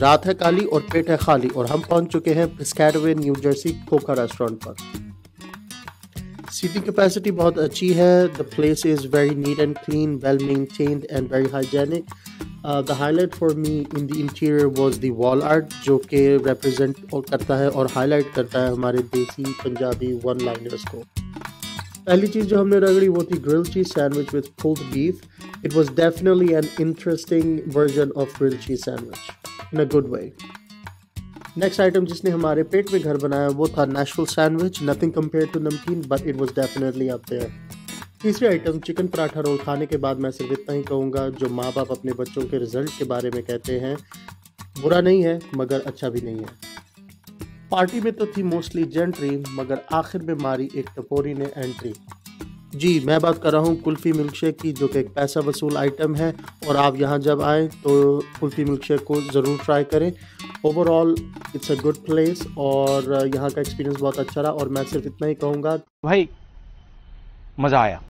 रात है काली और पेट है खाली, और हम पहुँच चुके हैं Piscataway New Jersey Koka restaurant पर। सीटिंग कैपेसिटी बहुत अच्छी है। The place is very neat and clean well maintained and very hygienic the highlight for me in the interior was the wall art जो कि रिप्रेजेंट करता है और highlight करता है हमारे देसी पंजाबी वन लाइनर्स को। पहली चीज़ जो हमने रगड़ी वो थी grill cheese sandwich with pulled beef it was definitely an interesting version of grill cheese sandwich in a good way next item जिसने हमारे पेट में घर बनाया वो था national sandwich nothing compare to namkeen but it was definitely up there तीसरी item chicken paratha roll खाने के बाद मैं सिर्फ़ इतना ही कहूँगा, जो माँ बाप अपने बच्चों के रिज़ल्ट के बारे में कहते हैं, बुरा नहीं है, मगर अच्छा भी नहीं है। पार्टी में तो थी मोस्टली जेंट्री मगर आखिर में मारी एक टपोरी ने एंट्री जी, मैं बात कर रहा हूँ कुल्फ़ी मिल्क शेक की, जो कि एक पैसा वसूल आइटम है, और आप यहाँ जब आएँ तो कुल्फ़ी मिल्क शेक को ज़रूर ट्राई करें। Overall it's a good place और यहाँ का एक्सपीरियंस बहुत अच्छा रहा, और मैं सिर्फ़ इतना ही कहूँगा। भाई, मज़ा आया।